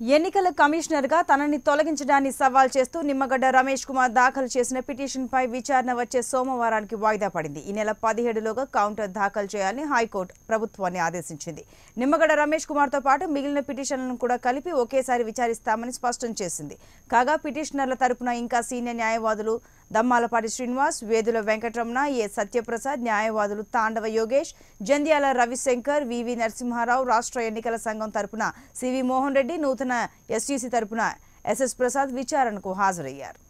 ఎన్నికల కమిషనర్గా తనని తొలగించడాన్ని సవాల్ చేస్తూ నిమ్మగడ్డ రమేష్ కుమార్ దాఖలు చేసిన పిటిషన్పై విచారణ వచ్చే సోమవారానికి వాయిదా పడింది. ఈ నెల పదిహేడులోగా కౌంటర్ దాఖలు చేయాలని హైకోర్టు ప్రభుత్వాన్ని ఆదేశించింది. నిమ్మగడ్డ రమేష్ కుమార్తో పాటు మిగిలిన పిటిషన్లను కూడా కలిపి ఒకేసారి విచారిస్తామని స్పష్టం చేసింది. కాగా పిటిషనర్ల తరపున ఇంకా సీనియర్ న్యాయవాదులు దమ్మాలపాటి శ్రీనివాస్ వేదుల వెంకటరమణ ఏ సత్యప్రసాద్ న్యాయవాదులు తాండవ యోగేష్ జంధ్యాల రవిశంకర్ వివి నరసింహారావు రాష్ట్ర ఎన్నికల సంఘం తరపున సివి మోహన్ రెడ్డి నూతన ఎస్టీసీ తరపున ఎస్ఎస్ ప్రసాద్ విచారణకు హాజరయ్యారు.